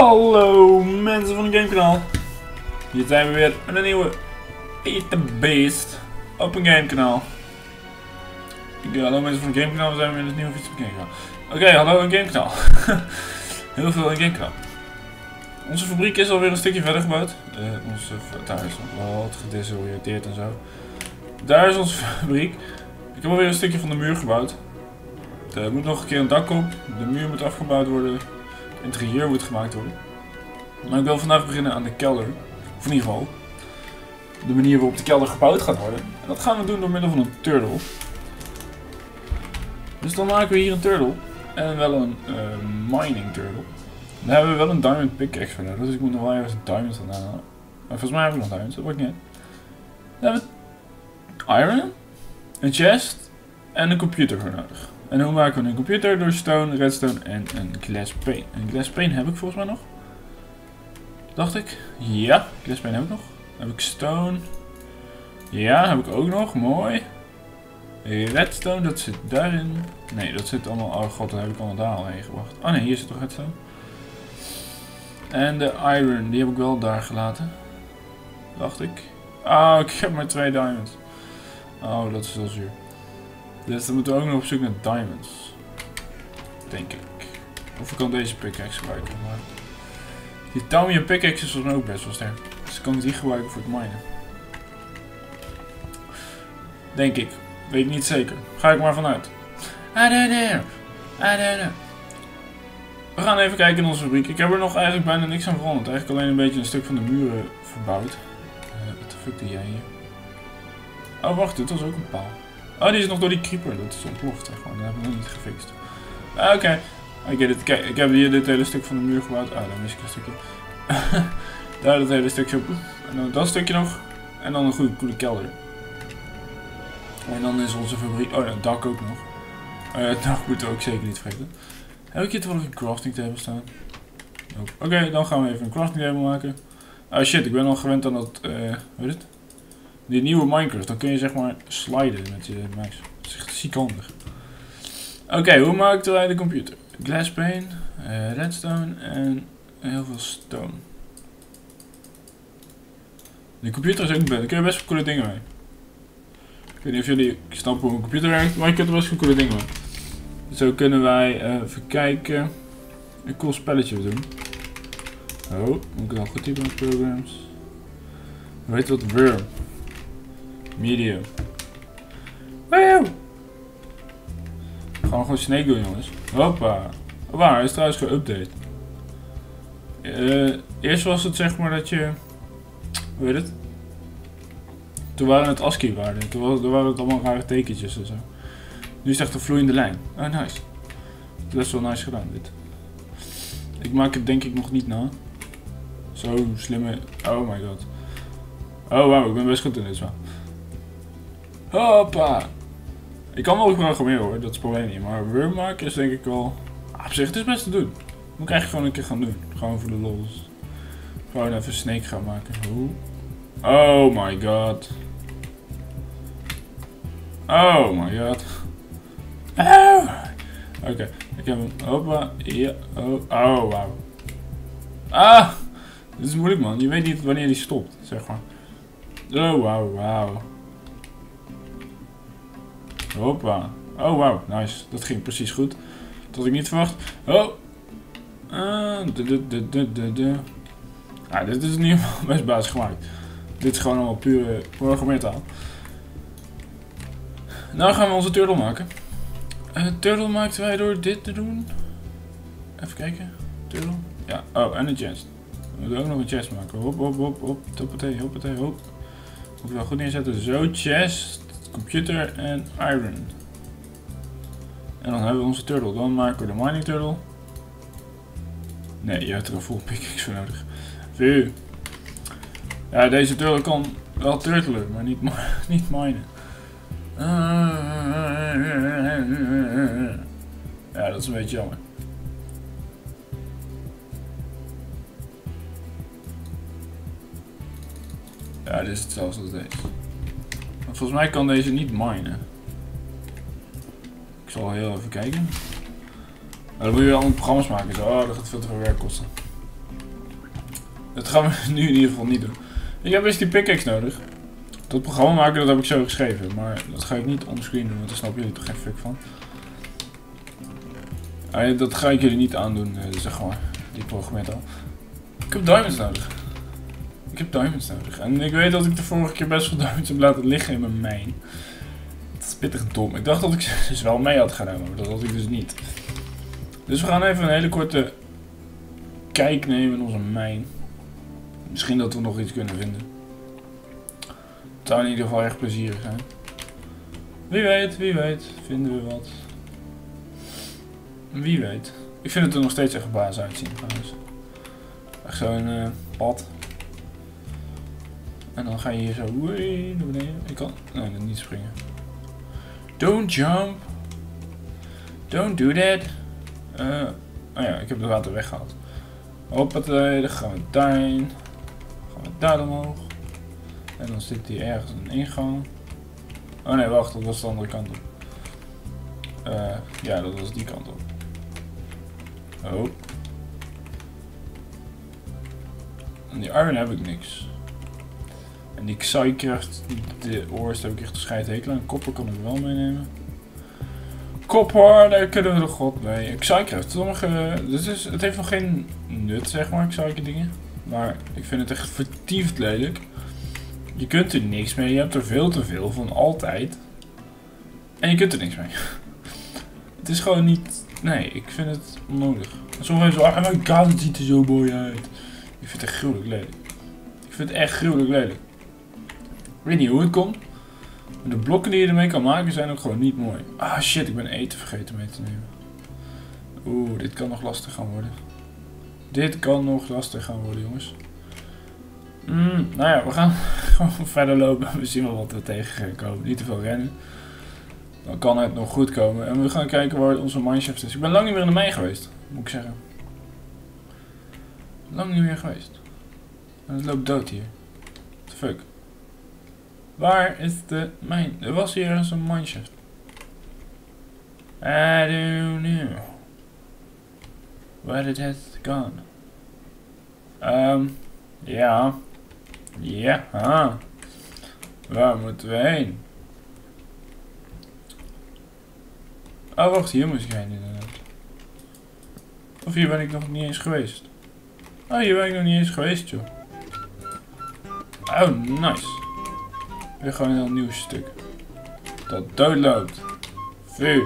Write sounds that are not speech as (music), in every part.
Hallo mensen van het Gamekanaal. Hier zijn we weer met een nieuwe Eat the Beast op een Gamekanaal. Ja, hallo mensen van het Gamekanaal, we zijn weer in het nieuwe fiets op een Gamekanaal. Oké, hallo een Gamekanaal. (laughs) Heel veel een Gamekanaal. Onze fabriek is alweer een stukje verder gebouwd. Uh, onze, daar is wat gedesoriënteerd en zo. Daar is onze fabriek. Ik heb alweer een stukje van de muur gebouwd. Er moet nog een keer een dak op. De muur moet afgebouwd worden interieur moet gemaakt worden. Maar ik wil vandaag beginnen aan de kelder. Of in ieder geval, de manier waarop de kelder gebouwd gaat worden. En dat gaan we doen door middel van een turtle. Dus dan maken we hier een turtle. En wel een uh, mining turtle. Daar hebben we wel een diamond pickaxe voor nodig. Dus ik moet nog wel even een diamond vandaan halen. Maar volgens mij heb ik nog diamonds, dat wordt niet. Dan hebben we iron, een chest en een computer voor nodig. En hoe maken we een computer? Door stone, redstone en een glass pane. Een glass pane heb ik volgens mij nog. Dacht ik. Ja, glass pane heb ik nog. Heb ik stone. Ja, heb ik ook nog. Mooi. Redstone, dat zit daarin. Nee, dat zit allemaal... Oh god, daar heb ik allemaal daar al heen gebracht. Oh nee, hier zit toch redstone. En de iron, die heb ik wel daar gelaten. Dacht ik. Oh, ik heb maar twee diamonds. Oh, dat is wel zuur. Dus dan moeten we ook nog op zoek naar diamonds. Denk ik. Of ik kan deze pickaxe gebruiken. Maar die Tamiya pickaxe is mij ook best wel sterk. Dus kan ik die gebruiken voor het minen. Denk ik. Weet niet zeker. Ga ik maar vanuit. I don't know. I don't know. We gaan even kijken in onze fabriek. Ik heb er nog eigenlijk bijna niks aan veranderd. Eigenlijk alleen een beetje een stuk van de muren verbouwd. Uh, wat de fuck doe jij hier? Oh wacht, dit was ook een paal. Oh, die is nog door die creeper. Dat is ontploft, zeg maar. Dat hebben we nog niet gefixt. Ah, oké. Kijk, ik heb hier dit hele stuk van de muur gebouwd. Ah, daar mis ik een stukje. (laughs) daar dat hele stukje op. En dan dat stukje nog. En dan een goede koele kelder. En dan is onze fabriek... Oh het dak ook nog. Uh, het dak moeten we ook zeker niet vergeten. Heb ik hier toevallig een crafting table staan? Oké, dan gaan we even een crafting table maken. Ah shit, ik ben al gewend aan dat... Uh, hoe heet het? Die nieuwe Minecraft, dan kun je zeg maar sliden met je muis. Dat is echt ziek handig. Oké, hoe maakten wij de computer? Glass pane, uh, redstone en heel veel stone. De computer is ook best. Daar kun je best wel coole dingen mee. Ik weet niet of jullie snappen hoe een computer werkt, maar ik heb er best wel coole dingen mee. Zo kunnen wij uh, even kijken. Een cool spelletje doen. Oh, moet ik wel goed typen met programs. Hoe heet dat? Worm. Medium. Woehoe! Gaan gewoon Snake jongens. Hoppa. Waar, is trouwens geüpdate. Uh, eerst was het zeg maar dat je... Hoe heet het? Toen waren het ASCII waarden. Toen, waren het allemaal rare tekentjes en zo. Nu is het echt een vloeiende lijn. Oh, nice. Dat is wel nice gedaan, dit. Ik maak het denk ik nog niet na. Zo slimme... Oh my god. Oh wow, ik ben best goed in dit spel. Hoppa. Ik kan wel programmeren hoor, dat is het probleem niet. Maar worm maken is denk ik wel... Ah, op zich, het is best te doen. Moet ik eigenlijk gewoon een keer gaan doen. Gewoon voor de lols. Gewoon even snake gaan maken. Hoe? Oh my god. Oh my god. Oh. Oké, ik heb hem. Hoppa. Ja. Oh, oh wauw. Ah! Dit is moeilijk man. Je weet niet wanneer die stopt, zeg maar. Oh, wauw, wauw. Hoppa. Oh, wauw. Nice. Dat ging precies goed. Dat had ik niet verwacht. Oh. De. Ah, dit is niet (laughs) best basis gemaakt. Dit is gewoon allemaal pure programmeertaal. Nou gaan we onze turtle maken. Uh, turtle maakten wij door dit te doen. Even kijken. Turtle. Ja. Oh, en een chest. We moeten ook nog een chest maken. Hop, hop, hop, hop. Hoppatee, hoppatee, hop. Moet ik wel goed neerzetten. Zo, chest computer en iron. En dan hebben we onze turtle. Dan maken we de mining turtle. Nee, je hebt er een full pickaxe voor nodig. Vuur. Ja, deze turtle kan wel turtelen, maar niet, (laughs) niet minen. Ja, dat is een beetje jammer. Ja, dit is hetzelfde als deze. Volgens mij kan deze niet minen. Ik zal heel even kijken. Maar dan moet je allemaal programma's maken. Zo. Oh, dat gaat veel te veel werk kosten. dat gaan we (laughs) nu in ieder geval niet doen. Ik heb eens die pickaxe nodig. Dat programma maken, dat heb ik zo geschreven. Maar dat ga ik niet onscreen doen, want daar snappen jullie toch geen fuck van. Ah, dat ga ik jullie niet aandoen, uh, zeg maar. Die programma al. Ik heb diamonds nodig. Ik heb diamonds nodig. En ik weet dat ik de vorige keer best veel diamonds heb laten liggen in mijn mijn. Dat is pittig dom. Ik dacht dat ik ze (laughs) dus wel mee had gedaan, maar dat had ik dus niet. Dus we gaan even een hele korte kijk nemen in onze mijn. Misschien dat we nog iets kunnen vinden. Het zou in ieder geval echt plezierig zijn. Wie weet, wie weet, vinden we wat. Wie weet. Ik vind het er nog steeds echt baas uitzien trouwens. Echt zo'n uh, pad. En dan ga je hier zo wee, naar beneden. Ik kan nee, niet springen. Don't jump. Don't do that. Uh, oh ja, ik heb het water weggehaald. Hoppatee, dan gaan we daarheen. gaan we daar omhoog. En dan zit hier ergens een ingang. Oh nee, wacht, dat was de andere kant op. Uh, ja, dat was die kant op. Oh. En die iron heb ik niks. En die Psycraft, de oors, heb ik echt een scheidhekel aan. Kopper kan ik wel meenemen. Kopper, daar kunnen we de god mee. Psycraft, sommige... Dit is, het heeft nog geen nut, zeg maar, Psyche dingen. Maar ik vind het echt vertiefd lelijk. Je kunt er niks mee, je hebt er veel te veel van, altijd. En je kunt er niks mee. (laughs) het is gewoon niet... Nee, ik vind het onnodig. Sommigen zo, oh my god, het ziet er zo mooi uit. Ik vind het echt gruwelijk lelijk. Ik vind het echt gruwelijk lelijk. Weet niet hoe het komt. De blokken die je ermee kan maken zijn ook gewoon niet mooi. Ah shit, ik ben eten vergeten mee te nemen. Oeh, dit kan nog lastig gaan worden. Dit kan nog lastig gaan worden, jongens. Mm, nou ja, we gaan (laughs) gewoon verder lopen. We zien wel wat we tegen gaan komen. Niet te veel rennen. Dan kan het nog goed komen. En we gaan kijken waar onze mineshaft is. Ik ben lang niet meer in de mijn geweest, moet ik zeggen. Lang niet meer geweest. En het loopt dood hier. What the fuck? Waar is de mijn? Er was hier eens een mineshaft. I don't know. Where it has gone. Um, ja. Ja. Ah. Waar moeten we heen? Oh, wacht, hier moet ik heen inderdaad. Of hier ben ik nog niet eens geweest. Oh, hier ben ik nog niet eens geweest, joh. Oh, nice. Weer gewoon een heel nieuw stuk. Dat doodloopt. Vuur.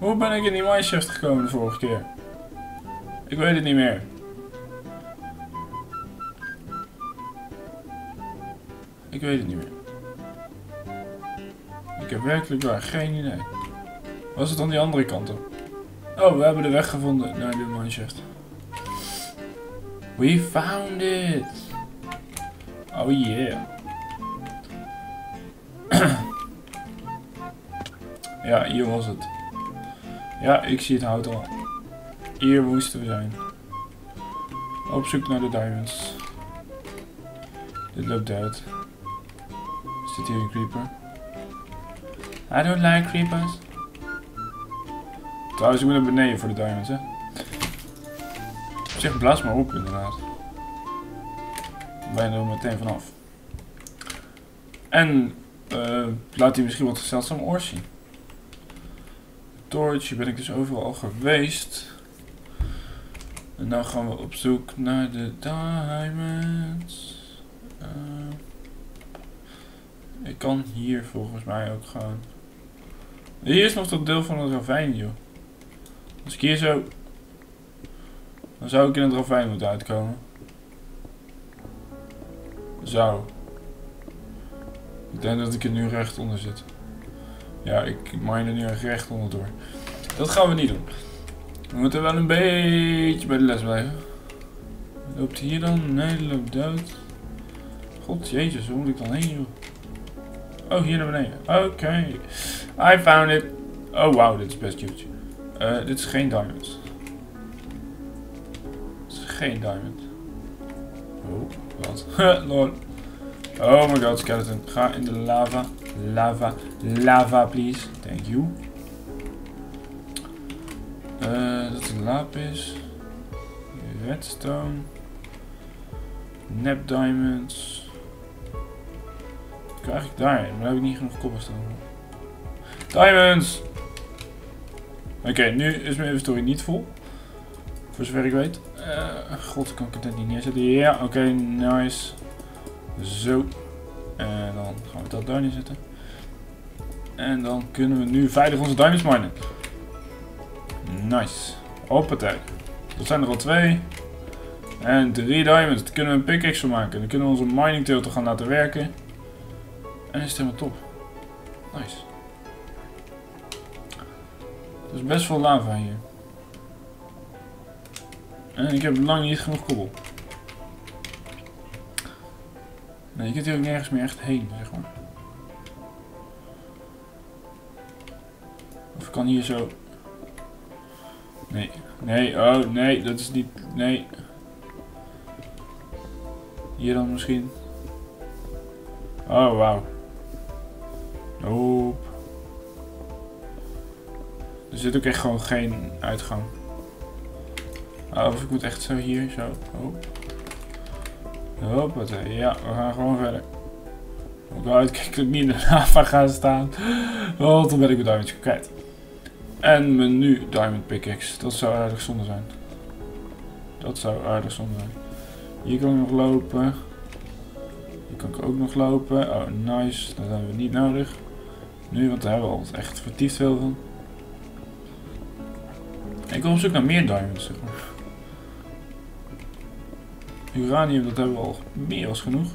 Hoe ben ik in die mineshaft gekomen de vorige keer? Ik weet het niet meer. Ik weet het niet meer. Ik heb werkelijk waar geen idee. Was het dan die andere kant op? Oh, we hebben de weg gevonden naar de mineshaft. We found it! Oh yeah. (clears throat) ja, hier was het. Ja, ik zie het hout al. Hier moesten we zijn. Op zoek naar de diamonds. Dit loopt uit. Zit hier een creeper? I don't like creepers. Trouwens, ik moet naar beneden voor de diamonds, hè. Zeg, blaas maar op, inderdaad. Bijna er meteen vanaf. En uh, laat hij misschien wat zeldzaam oors zien. Torch, ben ik dus overal al geweest. En nu gaan we op zoek naar de diamonds. Uh, ik kan hier volgens mij ook gaan. Hier is nog dat deel van het ravijn, joh. Als ik hier zo... Dan zou ik in het ravijn moeten uitkomen. Zo. Ik denk dat ik er nu recht onder zit. Ja, ik mine er nu echt recht onder door. Dat gaan we niet doen. We moeten wel een beetje bij de les blijven. Loopt hier dan? Nee, loopt dood. God, jezus, hoe moet ik dan heen, joh? Oh, hier naar beneden. Oké. I found it. Oh, wow, dit is best huge. Uh, dit is geen diamond. Dit is geen diamond. Oh, wat? (laughs) Oh my god, skeleton. Ga in de lava. Lava. Lava, please. Thank you. Uh, dat is lapis. redstone. Nap diamonds. Krijg ik daarheen? Maar daar heb ik niet genoeg cobblestone. Diamonds! Oké, nu is mijn inventory niet vol. Voor zover ik weet. Uh, God, kan ik het niet neerzetten? Ja, oké, nice. Zo. En dan gaan we dat daar neerzetten. En dan kunnen we nu veilig onze diamonds minen. Nice. Hoppatee. Dat zijn er al twee. En drie diamonds. Daar kunnen we een pickaxe van maken. Dan kunnen we onze mining turtle gaan laten werken. En is het helemaal top. Nice. Er is best veel lava hier. En ik heb lang niet genoeg kobbel. Nee, je kunt hier ook nergens meer echt heen, zeg maar. Of ik kan hier zo... Nee, nee, oh nee, dat is niet... Nee. Hier dan misschien. Oh, wauw. Nope. Er zit ook echt gewoon geen uitgang. Oh, of ik moet echt zo hier, zo. Oh. Hoppatee, ja, we gaan gewoon verder. Ook al uitkijken dat ik niet in de (laughs) lava ga staan. Want dan ben ik mijn diamondje kwijt. En mijn nu diamond pickaxe. Dat zou aardig zonde zijn. Dat zou aardig zonde zijn. Hier kan ik nog lopen. Hier kan ik ook nog lopen. Oh, nice. Dat hebben we niet nodig. Nu, want daar hebben we al echt vertiefd veel van. Ik wil op zoek naar meer diamonds, zeg maar. Uranium, dat hebben we al meer als genoeg.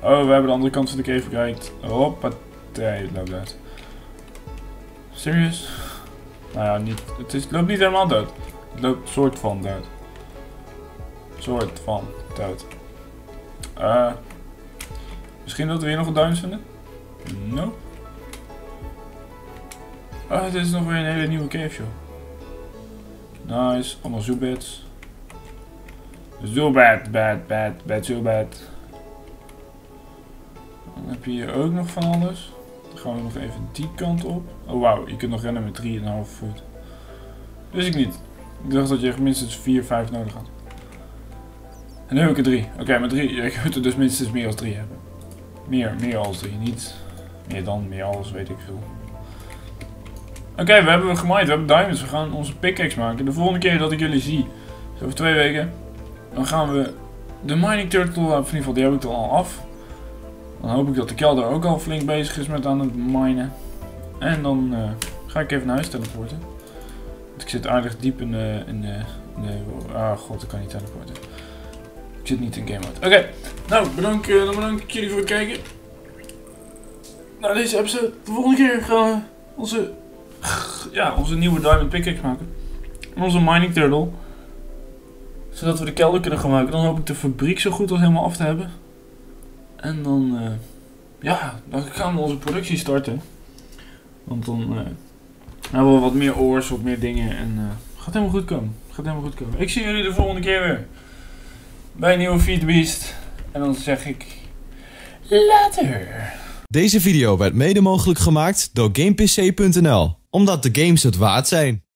Oh, we hebben de andere kant van de cave bereikt. Hoppatee, loopt uit. Serious? Nou ja, niet, het, is, loopt niet helemaal dood. Het loopt soort van dood. Soort van dood. Uh, misschien dat we hier nog een duim vinden? Nope. Oh, dit is nog weer een hele nieuwe cave show. Nice, allemaal zoobeds. Zoobad, bad, bad, bad, zoobad. Dan heb je hier ook nog van alles. Dan gaan we nog even die kant op. Oh wauw, je kunt nog rennen met 3,5 voet. Dus ik niet. Ik dacht dat je minstens 4, 5 nodig had. En nu heb ik er 3. Oké, met 3. Je kunt er dus minstens meer als 3 hebben. Meer, meer als 3. Niet meer dan, meer als, weet ik veel. Oké, we hebben gemined, we hebben diamonds. We gaan onze pickaxe maken. De volgende keer dat ik jullie zie, dus over twee weken, dan gaan we de mining turtle, in ieder geval die heb ik er al af. Dan hoop ik dat de kelder ook al flink bezig is met aan het minen. En dan uh, ga ik even naar huis teleporten. Want ik zit aardig diep in de... In de, ah god, ik kan niet teleporten. Ik zit niet in game mode. Oké, nou bedankt, uh, dan bedank ik jullie voor het kijken. Nou, deze episode. De volgende keer gaan we onze ja, onze nieuwe Diamond Pickaxe maken. En onze Mining Turtle. Zodat we de kelder kunnen gaan maken. Dan hoop ik de fabriek zo goed als helemaal af te hebben. En dan, uh, ja, dan gaan we onze productie starten. Want dan uh, hebben we wat meer oors, wat meer dingen. En uh, gaat helemaal goed komen. Gaat helemaal goed komen. Ik zie jullie de volgende keer weer. Bij een nieuwe Feed Beast. En dan zeg ik... Later. Deze video werd mede mogelijk gemaakt door GamePC.nl omdat de games het waard zijn.